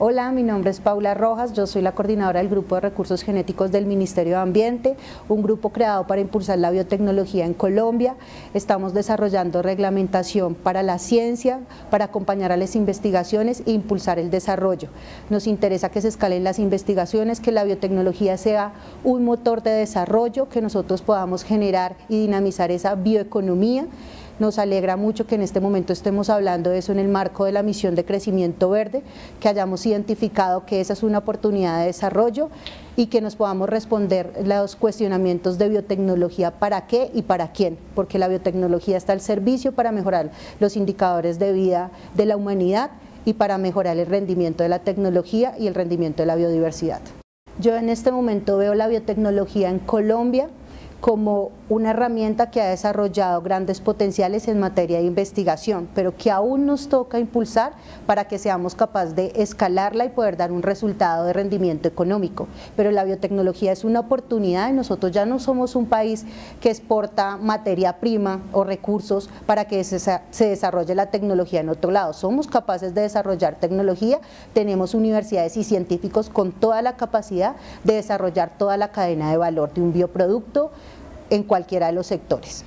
Hola, mi nombre es Paula Rojas, yo soy la coordinadora del Grupo de Recursos Genéticos del Ministerio de Ambiente, un grupo creado para impulsar la biotecnología en Colombia. Estamos desarrollando reglamentación para la ciencia, para acompañar a las investigaciones e impulsar el desarrollo. Nos interesa que se escalen las investigaciones, que la biotecnología sea un motor de desarrollo, que nosotros podamos generar y dinamizar esa bioeconomía nos alegra mucho que en este momento estemos hablando de eso en el marco de la misión de crecimiento verde, que hayamos identificado que esa es una oportunidad de desarrollo y que nos podamos responder los cuestionamientos de biotecnología para qué y para quién, porque la biotecnología está al servicio para mejorar los indicadores de vida de la humanidad y para mejorar el rendimiento de la tecnología y el rendimiento de la biodiversidad. Yo en este momento veo la biotecnología en Colombia como una herramienta que ha desarrollado grandes potenciales en materia de investigación, pero que aún nos toca impulsar para que seamos capaces de escalarla y poder dar un resultado de rendimiento económico. Pero la biotecnología es una oportunidad y nosotros ya no somos un país que exporta materia prima o recursos para que se, desarrolle la tecnología en otro lado. Somos capaces de desarrollar tecnología, tenemos universidades y científicos con toda la capacidad de desarrollar toda la cadena de valor de un bioproducto, en cualquiera de los sectores.